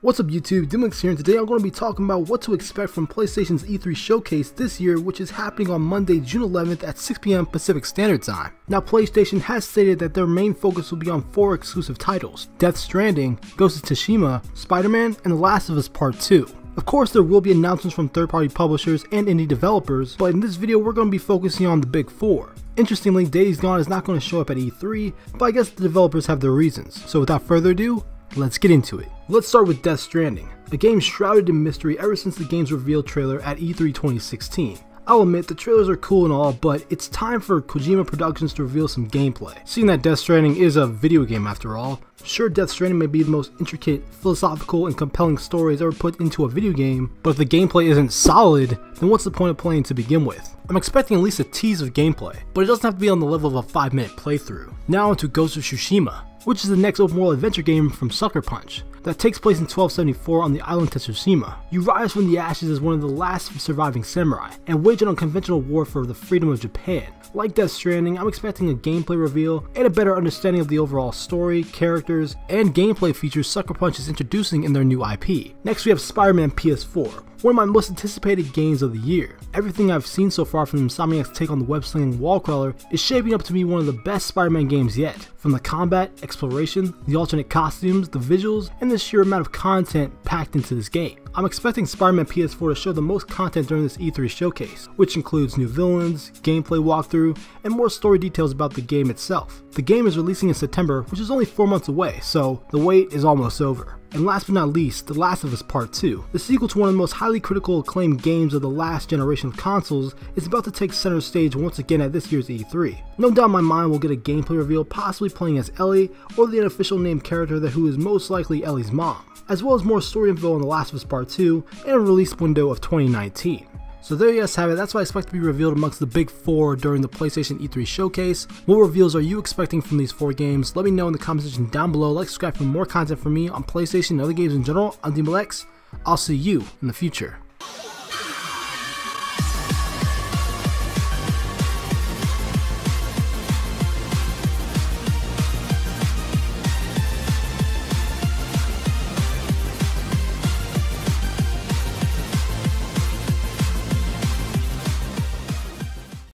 What's up YouTube, Dimix here and today I'm going to be talking about what to expect from PlayStation's E3 showcase this year which is happening on Monday June 11th at 6pm Pacific Standard Time. Now PlayStation has stated that their main focus will be on four exclusive titles, Death Stranding, Ghost of Tsushima, Spider-Man, and The Last of Us Part 2. Of course there will be announcements from third-party publishers and indie developers, but in this video we're going to be focusing on the big four. Interestingly, Days Gone is not going to show up at E3, but I guess the developers have their reasons. So without further ado, let's get into it. Let's start with Death Stranding, a game shrouded in mystery ever since the game's reveal trailer at E3 2016. I'll admit the trailers are cool and all, but it's time for Kojima Productions to reveal some gameplay. Seeing that Death Stranding is a video game after all, sure Death Stranding may be the most intricate, philosophical, and compelling stories ever put into a video game, but if the gameplay isn't solid, then what's the point of playing to begin with? I'm expecting at least a tease of gameplay, but it doesn't have to be on the level of a 5 minute playthrough. Now onto Ghost of Tsushima, which is the next open world adventure game from Sucker Punch that takes place in 1274 on the island of Tsushima. You rise from the ashes as one of the last surviving samurai and wage an unconventional war for the freedom of Japan. Like Death Stranding, I'm expecting a gameplay reveal and a better understanding of the overall story, characters, and gameplay features Sucker Punch is introducing in their new IP. Next we have Spider-Man PS4, one of my most anticipated games of the year. Everything I've seen so far from Insomniac's take on the web-slinging wall crawler is shaping up to be one of the best Spider-Man games yet. From the combat, exploration, the alternate costumes, the visuals, and the sheer amount of content packed into this game. I'm expecting Spider-Man PS4 to show the most content during this E3 showcase, which includes new villains, gameplay walkthrough, and more story details about the game itself. The game is releasing in September, which is only 4 months away, so the wait is almost over. And last but not least, The Last of Us Part 2. The sequel to one of the most highly critical acclaimed games of the last generation of consoles is about to take center stage once again at this year's E3. No doubt my mind we'll get a gameplay reveal possibly playing as Ellie, or the unofficial named character that who is most likely Ellie's mom, as well as more story info on The Last of Us Part 2 and a release window of 2019. So there you guys have it, that's what I expect to be revealed amongst the big four during the PlayStation E3 showcase. What reveals are you expecting from these four games? Let me know in the comment section down below. Like, subscribe for more content from me on PlayStation and other games in general. I'm DMLX. I'll see you in the future.